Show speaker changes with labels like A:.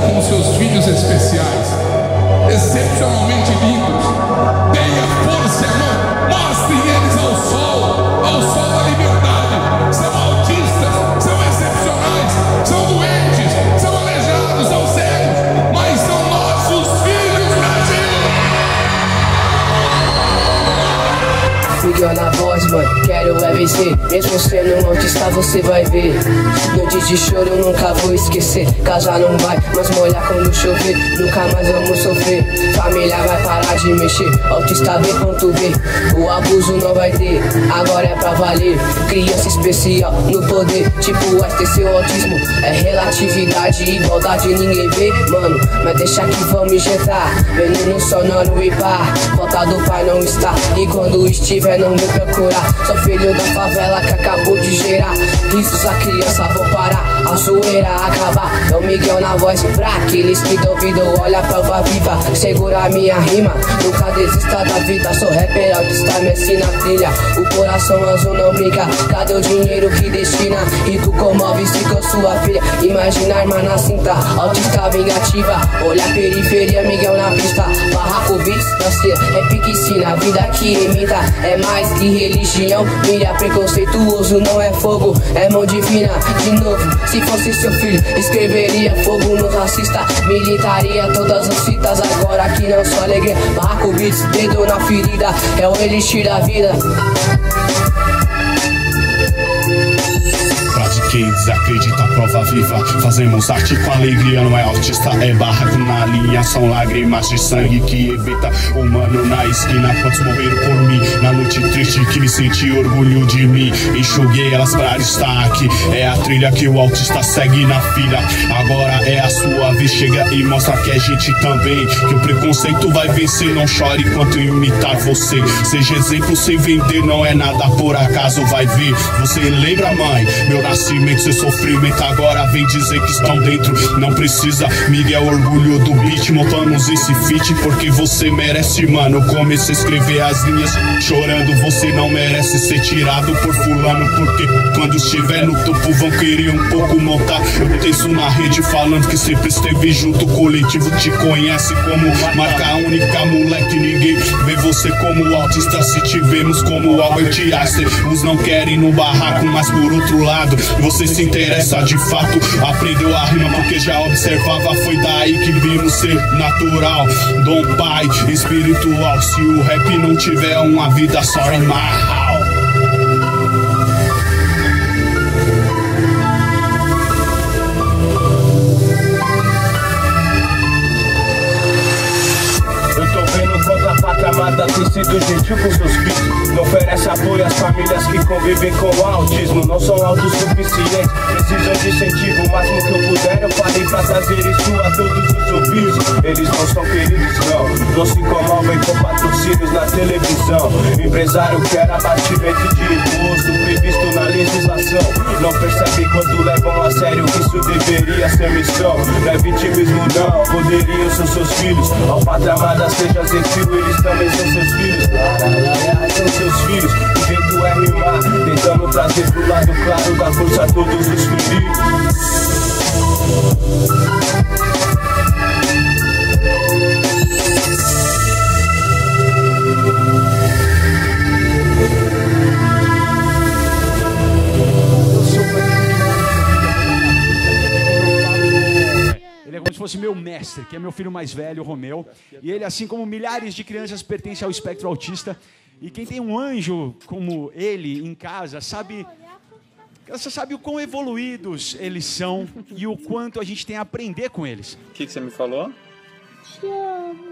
A: como seus filhos especiais, excepcionalmente lindos. Deem a força, irmão. Mostrem eles ao sol, ao sol da liberdade. São autistas, são excepcionais, são doentes, são aleijados, são cegos, mas são nossos filhos, Brasil.
B: Miguel na voz, mãe, quero vencer Mesmo sendo um autista você vai ver. Noites de choro eu nunca vou esquecer. Casa não vai mais molhar quando chover. Nunca mais vamos sofrer. Família vai parar de mexer. Autista vem ponto B O abuso não vai ter. Agora é pra valer. Criança especial no poder. Tipo ST seu autismo. É relatividade igualdade ninguém vê. Mano, mas deixa que vamos injetar. Veneno sonoro e pá. Falta do pai não está E quando estiver não me procurar Sou filho da favela que acabou de gerar. Risos a criança vou parar A zoeira acabar É o Miguel na voz. Pra aqueles que duvidam Olha a prova viva, segura a minha rima Nunca desista da vida. Sou rapper, autista, Messi na trilha. O coração azul não brinca Cadê o dinheiro que destina? Rico comove se com sua filha. Imagina a irmã na cinta Autista vingativa Olha a periferia, Miguel na pista. Barraco Beats, nascer é pique ensina. A vida que imita é mais que religião. Mira preconceituoso, não é fogo É mão divina, de novo Se fosse seu filho, escreveria fogo no racista. Militaria todas as fitas Agora aqui não só alegria. Barraco Beats, dedo na ferida É o elixir da vida
C: quem desacredita, prova viva. Fazemos arte com alegria, não é autista, é barraco na linha. São lágrimas de sangue que evita o mano na esquina. Quantos morreram por mim na noite triste que me senti orgulho de mim. Enxuguei elas pra destaque. É a trilha que o autista segue na fila. Agora é a sua vez, chega e mostra que é gente também. Que o preconceito vai vencer, não chore enquanto imitar você. Seja exemplo sem vender, não é nada por acaso, vai vir. Você lembra, mãe? Meu nascimento, seu sofrimento agora vem dizer que estão dentro. Não precisa, Miguel, orgulho do beat. Montamos esse feat porque você merece, mano. Comecei a escrever as linhas chorando. Você não merece ser tirado por fulano. Porque quando estiver no topo vão querer um pouco montar. Eu tenso na rede falando que sempre esteve junto. O coletivo te conhece como marca única, moleque. Ninguém vê você como autista. Se te vemos como Albert Einstein, uns não querem no barraco, mas por outro lado, você se interessa de fato. Aprendeu a rima porque já observava. Foi daí que vimos ser natural. Dom Pai espiritual. Se o rap não tiver uma vida só em mal.
D: Eu sido gentil com seus filhos. Não oferece apoio às famílias que convivem com o autismo. Não são autossuficientes, precisam de incentivo. O máximo que eu puder, eu falei pra trazer isso a todos os ouvidos. Eles não são queridos, não. Não se comovem com patrocínios na televisão. Empresário quer abatimento de imposto previsto na legislação. Não percebe quando levam a sério que isso deveria ser missão. Não é vitimismo, não. Poderiam ser seus filhos. Ó, pátria amada, seja gentil, eles também são seus filhos. São seus filhos. O jeito é rimar, tentando trazer pro lado claro da força todos os feridos.
E: Fosse meu mestre, que é meu filho mais velho, Romeu. E ele, assim como milhares de crianças, pertence ao espectro autista. E quem tem um anjo como ele em casa sabe. Você sabe o quão evoluídos eles são e o quanto a gente tem a aprender com eles.
F: O que, que você me falou?
G: Te amo.